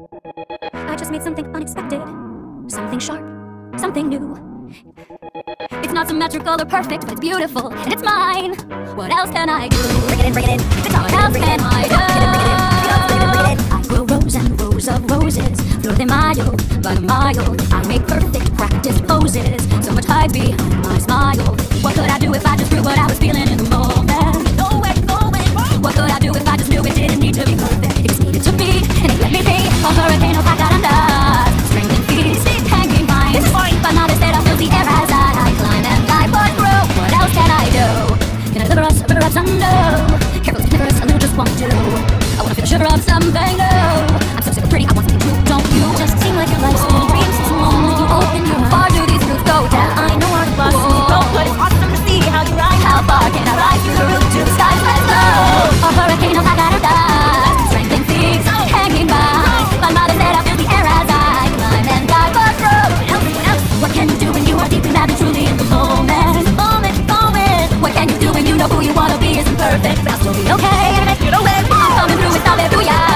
I just made something unexpected, something sharp, something new. It's not symmetrical or perfect, but it's beautiful and it's mine. What else can I do? Bring it in, bring it in. What else can I do? I grow rows and rows of roses, flor de mayo, by mile. I make perfect practice poses, so much hide behind of something new. I'm so super pretty, I want something new, don't you? Just seem like your life's full of dreams. It's lonely, you open your eyes. Far do these roots go down? I know our lost we go, but it's awesome to see how you ride. How far can I ride through the roof to the sky? Let's go! A hurricane of that or die. Strength and thieves hanging by. My mother said I'll fill the air as I climb and dive for through. Help me, help. What can you do when you are deep in love and truly in the moment? Moment, moment. What can you do when you know who you wanna be is imperfect? But I'll still be okay. Gonna away coming through with hallelujah.